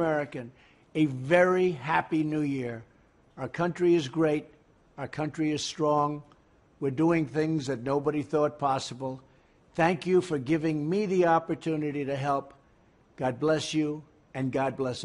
American a very happy new year. Our country is great. Our country is strong. We're doing things that nobody thought possible. Thank you for giving me the opportunity to help. God bless you, and God bless.